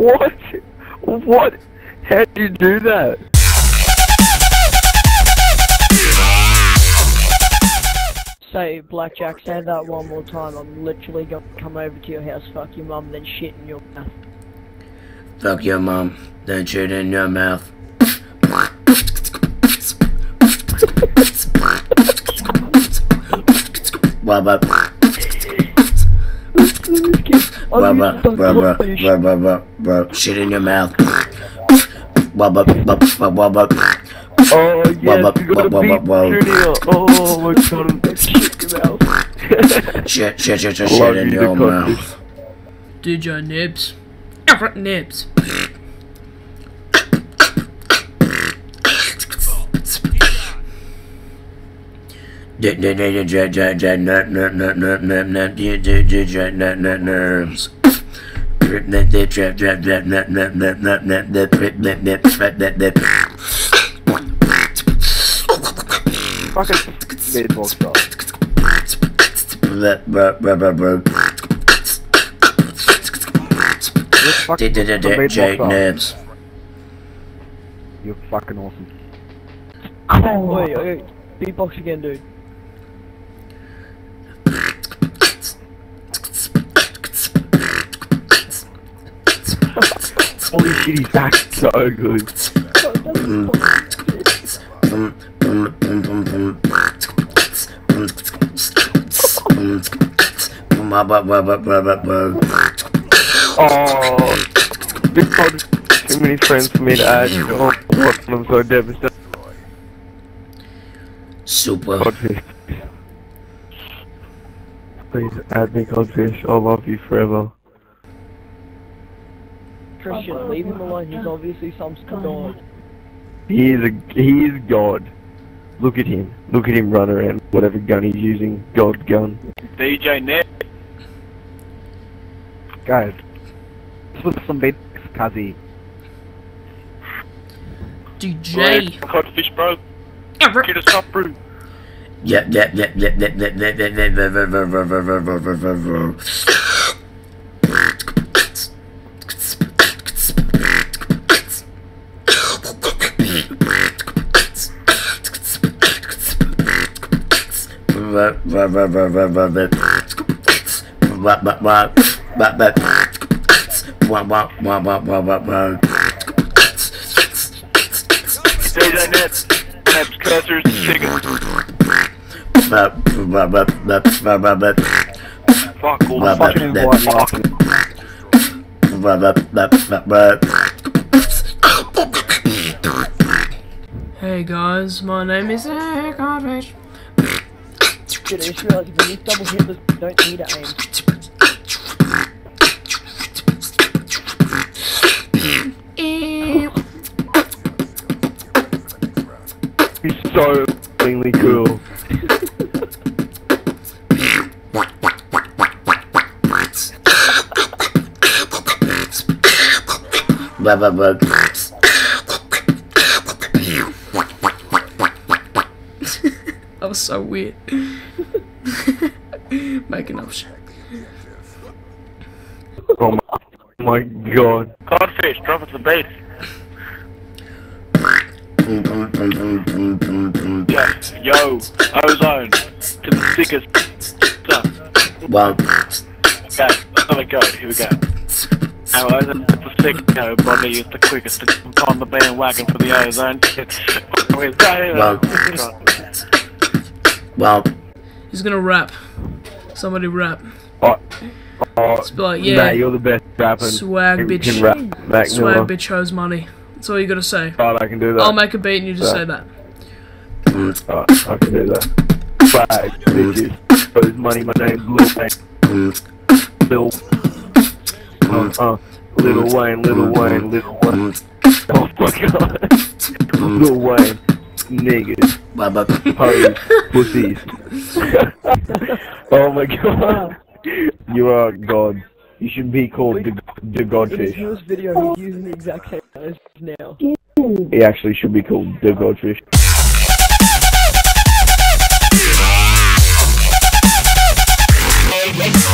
What? What? How did you do that? Say, Blackjack, say that one more time. I'm literally going to come over to your house, fuck your mum, then shit in your mouth. Fuck your mom. Then shit in your mouth. Blah, blah, blah. Blah, blah, blah, blah, blah, blah, blah, blah. Shit in your mouth. Blah, blah, blah, blah, blah, blah. Oh, yes, Wah, wah, you got a wah, wah, beef wah, wah. studio. Oh my god, shit in your mouth. Shit, shit, shit, shit, Love shit in you, your the mouth. DJ Nibs. Everett Nibs. nerves. Fucking baseball straw. Nerves. You're fucking awesome. Oh, wait, wait, beatbox again, dude. Holy shit, he's back so good. Oh, big pod. Too many friends for me to add. Oh, I'm so devastated. Super. Codfish. Please add me, Codfish. I'll love you forever. Christian, leave him alone. He's obviously some god. He is a he is God. Look at him. Look at him run around. Whatever gun he's using, God gun. DJ Net. Guys, this was some bit Kazi. DJ. Codfish, bro. Everett. Get a stop, bro. Yep, yep, yep, yep, yep, yep, yep, yep, yep, yep, yep, yep, yep, yep, yep, yep, yep. chickens. Fuck, fucking. Hey guys, my name is Eric Harvish good issue, like if you use double handers, you don't need to aim. He's so insanely cool. blah blah blah. Was so weird. Making up shit. Oh my, oh my god. Codfish, drop it to the base. Yeah. Yo, ozone. To the sickest stuff. Well, Okay, another go. Here we go. Our ozone is the sick, yo. Body is the quickest to jump on the bandwagon for the ozone. well, well, He's gonna rap. Somebody rap. Oh, oh Just be like, yeah. Matt, you're the best rapping. Swag bitch. Can rap, Mac Swag Miller. bitch hoes money. That's all you gotta say. Right, I can do that. I'll make a beat and you just say that. Right, I can do that. Swag, bitches. Rose money, my name's Lil Wayne. Lil. Uh, uh, Little Wayne, Little Wayne, Little Wayne. Oh my god. Lil Wayne. Niggas. Hoes. Pussies. oh my god. You are God. You should be called the, the In his Godfish. newest video, he's using the exact same as now. He actually should be called the Godfish. Bye.